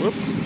Whoops.